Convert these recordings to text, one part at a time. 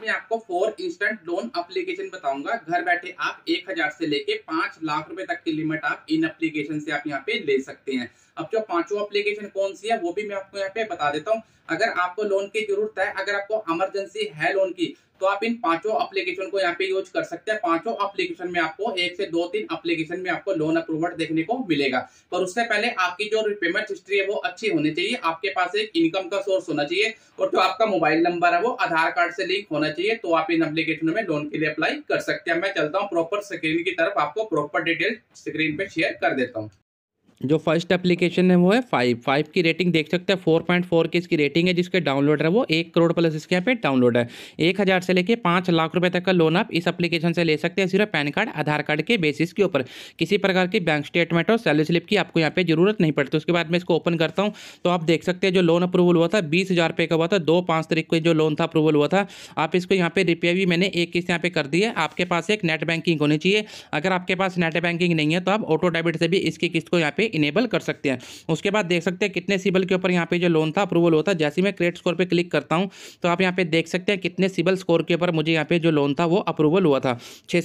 मैं आपको four instant loan application बताऊँगा। घर बैठे आप एक हज़ार से लेके पाँच लाख रुपए तक की लिमिट आप इन अप्लीकेशन से आप यहाँ पे ले सकते हैं। अब जो पाँचों अप्लीकेशन कौन सी है, वो भी मैं आपको यहाँ पे बता देता हूँ। अगर आपको लोन की ज़रूरत है, अगर आपको इमरजेंसी है लोन की तो आप इन पाँचों एप्लीकेशन को यहाँ पे यूज़ कर सकते हैं। पाँचों एप्लीकेशन में आपको एक से दो तीन एप्लीकेशन में आपको लोन अप्रूवल देखने को मिलेगा। पर उससे पहले आपकी जो रिपेमेंट हिस्ट्री है, वो अच्छी होनी चाहिए। आपके पास एक इनकम का सोर्स होना चाहिए और जो आपका मोबाइल नंबर है, वो आधार कार्ड से लिंक होना चाहिए तो आप इन अप्लीकेशन में लोन के लिए अप्लाई कर सकते हैं। मैं चलता हूँ प्रॉपर स्क्रीन की तरफ़, आपको प्रॉपर डिटेल स्क्रीन पे शेयर कर देता हूँ। जो फ़र्स्ट एप्लीकेशन है वो है फाइव फाइव की रेटिंग देख सकते हैं फोर पॉइंट फोर की इसकी रेटिंग है जिसके डाउनलोड है वो, एक करोड़ प्लस इसके यहाँ पे डाउनलोड है। एक हज़ार से लेके पाँच लाख रुपए तक का लोन आप इस एप्लीकेशन से ले सकते हैं, सिर्फ़ पैन कार्ड, आधार कार्ड के बेसिस के ऊपर। किसी प्रकार की बैंक स्टेटमेंट और सैलरी स्लिप की आपको यहाँ पे ज़रूरत नहीं पड़ती। उसके बाद मैं इसको ओपन करता हूँ तो आप देख सकते हैं जो लोन अप्रूवल हुआ था, बीस हज़ार का हुआ था, दो पाँच तारीख को जो लोन था अप्रूवल हुआ था। आप इसको यहाँ पे रिपेयर भी मैंने एक किस्त यहाँ पे कर दी है। आपके पास एक नेट बैंकिंग होनी चाहिए। अगर आपके पास नेट बैंकिंग नहीं है तो आप ऑटो डेबिट से भी इसकी किस्त को यहाँ पे इनेबल कर सकते हैं। उसके बाद देख सकते हैं कितने सिबल के ऊपर यहाँ पे जो लोन था अप्रूवल होता जैसे मैं क्रेडिट स्कोर पे क्लिक करता हूँ तो आप यहाँ पे देख सकते हैं कितने सिबल स्कोर के ऊपर मुझे यहाँ पे जो लोन था वो अप्रूवल हुआ था। छः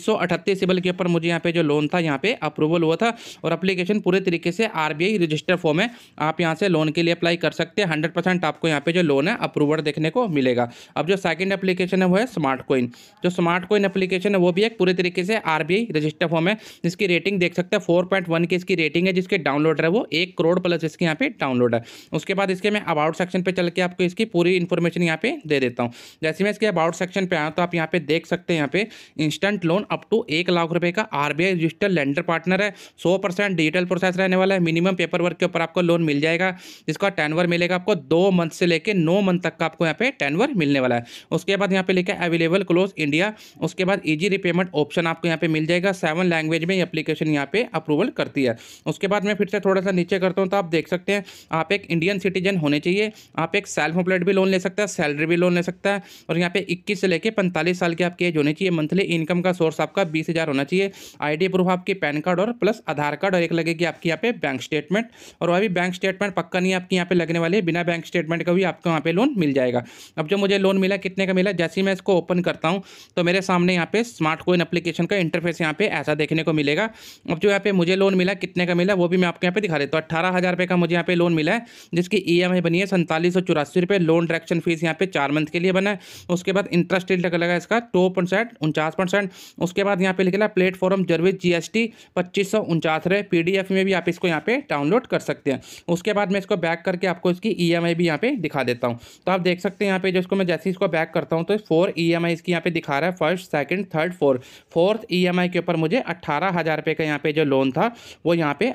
सिबल के ऊपर मुझे यहाँ पे जो लोन था, यहाँ पे अप्रूवल हुआ था। और अप्लीकेशन पूरे तरीके से आर रजिस्टर फॉर्म है। आप यहाँ से लोन के लिए अप्लाई कर सकते हैं। हंड्रेड आपको यहाँ पे जो लोन है अप्रूवल देखने को मिलेगा। अब जो सेकंड एप्लीकेशन है, वो है स्मार्ट कोइन जो स्मार्ट कोइन एप्लीकेशन है, वो भी एक पूरे तरीके से आर रजिस्टर फॉर्म है। जिसकी रेटिंग देख सकते हैं फोर की इसकी रेटिंग है, जिसके डाउनलोड है, वो एक करोड़ प्लस इसके यहाँ पे डाउनलोड है। उसके बाद इसके मैं अबाउट सेक्शन पे चल के आपको इसकी पूरी इन्फॉर्मेशन यहाँ पे दे देता हूँ। जैसे मैं इसके अबाउट सेक्शन पे आया तो आप यहाँ पे देख सकते हैं यहाँ पे इंस्टेंट लोन अप टू एक लाख रुपये का आरबीआई रजिस्टर्ड लेंडर पार्टनर है। सौ डिजिटल प्रोसेस रहने वाला है। मिनिमम पेपर वर्क के ऊपर आपको लोन मिल जाएगा। जिसका टेनवर मिलेगा आपको दो मंथ से लेकर नौ मंथ तक का आपको यहाँ पे टेनवर मिलने वाला है। उसके बाद यहाँ पे लिखा है अवेलेबल क्लोज इंडिया उसके बाद ईजी रिपेमेंट ऑप्शन आपको यहाँ पे मिल जाएगा। सेवन लैंग्वेज में एप्लीकेशन यहाँ पे अप्रूवल करती है। उसके बाद मैं फिर से थोड़ा सा नीचे करता हूँ तो आप देख सकते हैं, आप एक इंडियन सिटीजन होने चाहिए। आप एक सेल्फ एम्प्लॉयड भी लोन ले सकते हैं सैलरी भी लोन ले सकता है, और यहाँ पे इक्कीस से लेकर पैंतालीस साल की आपकी एज होनी चाहिए। मंथली इनकम का सोर्स आपका बीस हज़ार होना चाहिए। आईडी प्रूफ आपकी पैन कार्ड और प्लस आधार कार्ड और एक लगेगी आपकी यहाँ पे बैंक स्टेटमेंट और वह बैंक स्टेटमेंट पक्का नहीं आपकी यहाँ पे लगने वाली है, बिना बैंक स्टेटमेंट का भी आपको यहाँ पे लोन मिल जाएगा। अब जो मुझे लोन मिला, कितने का मिला, जैसे ही मैं इसको ओपन करता हूँ तो मेरे सामने यहाँ पे स्मार्ट कोइन एप्लीकेशन का इंटरफेस यहाँ पे ऐसा देखने को मिलेगा। अब जो यहाँ पे मुझे लोन मिला, कितने का मिला, वो भी मैं आपको यहाँ पे दिखा देता हूँ अट्ठारह हज़ार रुपये का मुझे यहाँ पे लोन मिला है जिसकी ई e बनी है सैंतालीस सौ चौरासी रुपये लोन डायरेक्शन फ़ीस यहाँ पे चार मंथ के लिए बना है उसके बाद इंटरेस्ट रेट लगा इसका दो परसेंट उनचास परसेंट उसके बाद यहाँ पे लिखा platform Jarvis G S T पच्चीस सौ उनचास रहे पी डी एफ़ में भी आप इसको यहाँ पे डाउनलोड कर सकते हैं उसके बाद मैं इसको बैक करके आपको इसकी ई e भी यहाँ पे दिखा देता हूँ तो आप देख सकते हैं यहाँ पे जो इसको मैं जैसे इसको बैक करता हूँ तो फोर ई एम इसकी यहाँ पे दिखा रहा है first second third fourth fourth E के ऊपर मुझे अट्ठारह हज़ार रुपये का यहाँ पे जो लोन था वो यहाँ पे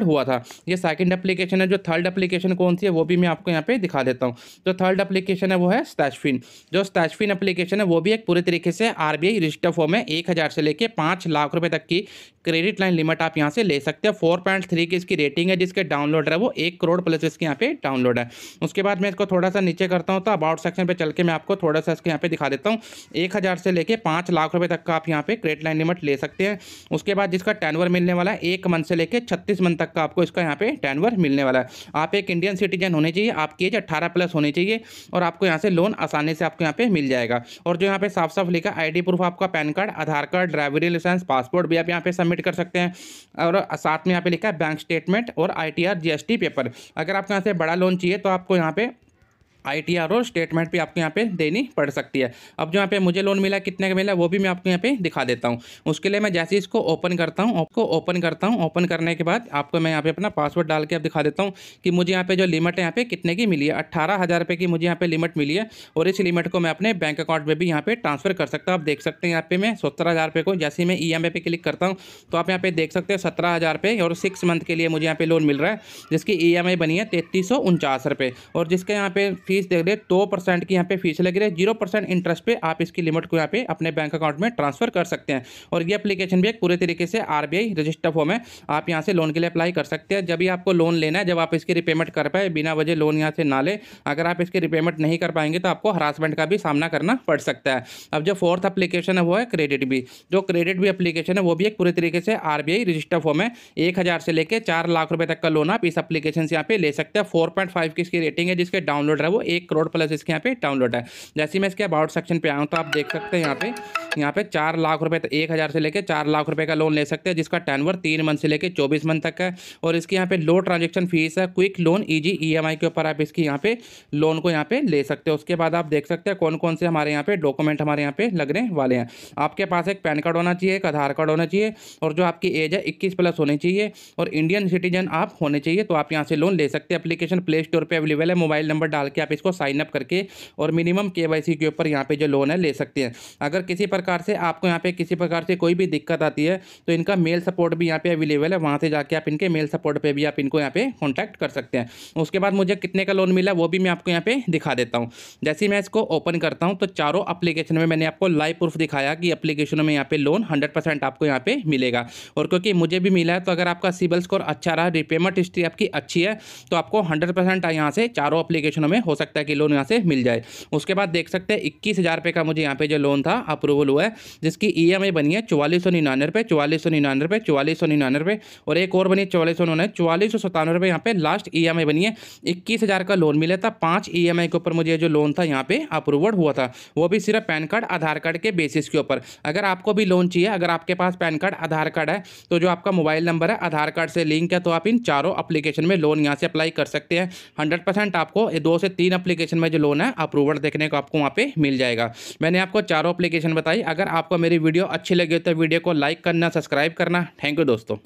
अप्रूवड हुआ था। ये सेकंड एप्लीकेशन है, जो थर्ड एप्लीकेशन कौन सी है, वो भी मैं आपको यहाँ पे दिखा देता हूँ। जो थर्ड एप्लीकेशन है, वो है स्टैचफिन जो स्टैचफिन एप्लीकेशन है, वो भी एक पूरे तरीके से आरबीआई रजिस्टर फॉर्म है, एक हज़ार से लेकर पाँच लाख रुपए तक की क्रेडिट लाइन लिमिट आप यहाँ से ले सकते हैं। फोर पॉइंट की इसकी रेटिंग है, जिसके डाउनलोड है, वो एक करोड़ प्लस इसके यहाँ पे डाउनलोड है। उसके बाद मैं इसको थोड़ा सा नीचे करता हूँ तो अबाउट सेक्शन पे चल के मैं आपको थोड़ा सा इसके यहाँ पे दिखा देता हूँ। एक हज़ार से लेके पाँच लाख रुपए तक का आप यहाँ पे क्रेडिट लाइन लिमिट ले सकते हैं। उसके बाद जिसका टेनवर मिलने वाला है, एक मंथ से लेकर छत्तीस मंथ तक का आपको इसका यहाँ पे टेनवर मिलने वाला है। आप एक इंडियन सिटीजन होने चाहिए, आपकी एज अट्ठारह प्लस होनी चाहिए और आपको यहाँ से लोन आसानी से आपको यहाँ पे मिल जाएगा। और जो यहाँ पे साफ़ साफ़ लिखा आईडी प्रूफ आपका PAN card Aadhaar card driving licence passport भी आप यहाँ पे सबमिट कर सकते हैं। और साथ में यहाँ पे लिखा है बैंक स्टेटमेंट और आई टी पेपर अगर आपको यहाँ से बड़ा लोन चाहिए तो आपको यहाँ पे आईटीआर और स्टेटमेंट भी आपको यहाँ पे देनी पड़ सकती है अब जो यहाँ पे मुझे लोन मिला कितने का मिला वो भी मैं आपको यहाँ पे दिखा देता हूँ उसके लिए मैं जैसे इसको ओपन करता हूँ आपको ओपन करता हूँ ओपन करने के बाद आपको मैं यहाँ पे अपना पासवर्ड डाल के अब दिखा देता हूँ कि मुझे यहाँ पे जो लिमिट है यहाँ पे कितने की मिली है अट्ठारह हज़ार रुपये की मुझे यहाँ पे लिमिट मिली है और इस लिमिट को मैं अपने बैंक अकाउंट में भी यहाँ पे ट्रांसफ़र कर सकता हूँ आप देख सकते हैं यहाँ पे मैं सत्तर हज़ार रुपये को जैसे मैं ई एम पे क्लिक करता हूँ तो आप यहाँ पे देख सकते हैं सत्रह हज़ार रुपये और सिक्स मंथ के लिए मुझे यहाँ पे लोन मिल रहा है जिसकी ईएमआई बनी है तैतीस उनचास रुपये और जिसके यहाँ पे फ़ीस देख रहे दो परसेंट की यहाँ पे फ़ीस लग रही है ज़ीरो परसेंट इंटरेस्ट पे आप इसकी लिमिट को यहाँ पे अपने बैंक अकाउंट में ट्रांसफ़र कर सकते हैं। और ये एप्लीकेशन भी एक पूरे तरीके से आरबीआई रजिस्टर फॉर्म है। आप यहाँ से लोन के लिए अप्लाई कर सकते हैं। जब भी आपको लोन लेना है, जब आप इसकी रिपेमेंट कर पाए, बिना वजह लोन यहाँ से ना ले, अगर आप इसकी रिपेमेंट नहीं कर पाएँगे तो आपको हरासमेंट का भी सामना करना पड़ सकता है। अब जो फोर्थ एप्लीकेशन है, वो है क्रेडिट भी। जो क्रेडिट भी अप्लीकेशन है, वो भी एक पूरे तरीके से आरबीआई रजिस्टर फॉर्म है। एक हज़ार से लेकर चार लाख रुपए तक का लोन आप इस एप्लीकेशन से यहाँ पे ले सकते हैं। फोर की इसकी रेटिंग है, जिसके डाउनलोड है वो एक करोड़ प्लस इसके यहाँ पे डाउनलोड है। जैसे मैं इसके अबाउट सेक्शन पे आऊँ तो आप देख सकते हैं यहाँ पे यहाँ पे चार लाख रुपए एक हज़ार से लेकर चार लाख रुपए का लोन ले सकते हैं, जिसका टेनवर तीन मंथ से लेकर चौबीस मंथ तक है। और इसकी यहाँ पे लो ट्रांजेक्शन फ़ीस है क्विक लोन ईजी ईएमआई के ऊपर आप इसकी यहाँ पे लोन को यहाँ पे ले सकते हो। उसके बाद आप देख सकते हैं कौन कौन से हमारे यहाँ पे डॉक्यूमेंट हमारे यहाँ पे लगने वाले हैं। आपके पास एक पैन कार्ड होना चाहिए, एक आधार कार्ड होना चाहिए, और जो आपकी एज है, इक्कीस प्लस होनी चाहिए, और इंडियन सिटीजन आप होने चाहिए तो आप यहाँ से लोन ले सकते हैं। एप्लीकेशन प्ले स्टोर पर अवेलेबल है मोबाइल नंबर डाल के आप इसको साइन अप करके, और मिनिमम के के ऊपर यहाँ पे जो लोन है, ले सकते हैं। अगर किसी प्रकार से आपको यहाँ पे किसी प्रकार से कोई भी दिक्कत आती है तो इनका मेल सपोर्ट भी यहाँ पे अवेलेबल है। वहाँ से जाके आप इनके मेल सपोर्ट पे भी आप इनको यहाँ पे कॉन्टैक्ट कर सकते हैं। उसके बाद मुझे कितने का लोन मिला, वो भी मैं आपको यहाँ पे दिखा देता हूँ। जैसे मैं इसको ओपन करता हूँ तो चारों अप्लीकेशन में मैंने आपको लाइव प्रूफ दिखाया कि अप्लीकेशनों में यहाँ पे लोन हंड्रेड आपको यहाँ पे मिलेगा। और क्योंकि मुझे भी मिला है तो अगर आपका सिबिल स्कोर अच्छा रहा रिपेमेंट हिस्ट्री आपकी अच्छी है तो आपको हंड्रेड परसेंट यहाँ से चारों अप्लीकेशनों में हो सकता है कि लोन यहाँ से मिल जाए। उसके बाद देख सकते हैं, इक्कीस हज़ार का मुझे यहाँ पे जो लोन था अप्रूवल हुआ है, जिसकी ई e बनी है चौवालीस सौ निन्यानवे रुपये चौवालीस सौ निन्यानवे रुपये चौवालीस सौ निन्यानवे रुपये और एक और बनी है चौवालीस सौ उन्होंने चौवालीस सौ सतानवे रुपये यहाँ पे लास्ट ई e बनी है, इक्कीस हज़ार का लोन मिला था, पाँच ई e के ऊपर मुझे जो लोन था, यहाँ पे अप्रूवल हुआ था। वो भी सिर्फ़ पैन कार्ड, आधार कार्ड के बेसिस के ऊपर। अगर आपको भी लोन चाहिए, अगर आपके पास पैन कार्ड, आधार कार्ड है तो जो आपका मोबाइल नंबर है, आधार कार्ड से लिंक है तो आप इन चारों अप्लीकेशन में लोन यहाँ से अप्लाई कर सकते हैं। हंड्रेड परसेंट आपको दो से तीन अप्लीकेशन में जो लोन है अप्रूवल देखने को आपको वहाँ पे मिल जाएगा। मैंने आपको चारों अप्लीकेशन बताई अगर आपको मेरी वीडियो अच्छी लगी तो वीडियो को लाइक करना सब्सक्राइब करना। थैंक यू दोस्तों।